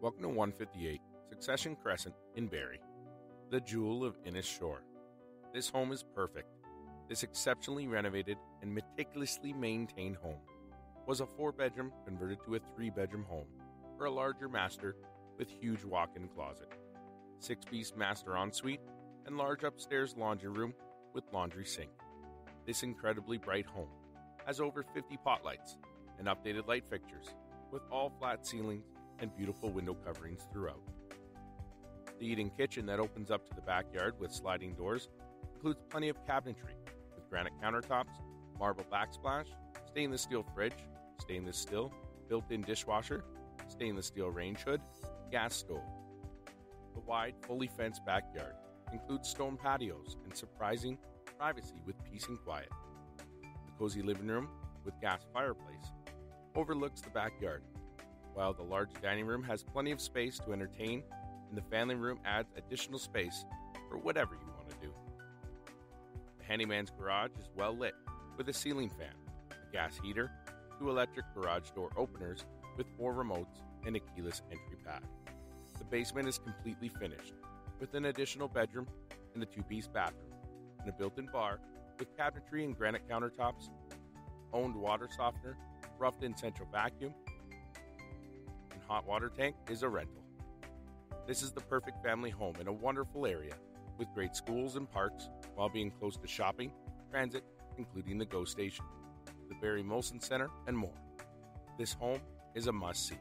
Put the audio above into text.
Welcome to 158 Succession Crescent in Barrie, the jewel of Innis Shore. This home is perfect. This exceptionally renovated and meticulously maintained home was a four bedroom converted to a three bedroom home for a larger master with huge walk in closet, six piece master ensuite, and large upstairs laundry room with laundry sink. This incredibly bright home has over 50 pot lights and updated light fixtures with all flat ceilings and beautiful window coverings throughout. The eating kitchen that opens up to the backyard with sliding doors includes plenty of cabinetry with granite countertops, marble backsplash, stainless steel fridge, stainless steel, built in dishwasher, stainless steel range hood, gas stove. The wide, fully fenced backyard includes stone patios and surprising privacy with peace and quiet. The cozy living room with gas fireplace overlooks the backyard while the large dining room has plenty of space to entertain, and the family room adds additional space for whatever you want to do. The handyman's garage is well lit with a ceiling fan, a gas heater, two electric garage door openers with four remotes, and a keyless entry pad. The basement is completely finished with an additional bedroom and a two piece bathroom, and a built in bar with cabinetry and granite countertops, owned water softener, roughed in central vacuum, hot water tank is a rental. This is the perfect family home in a wonderful area with great schools and parks while being close to shopping, transit, including the GO station, the Barrie Molson Center, and more. This home is a must see.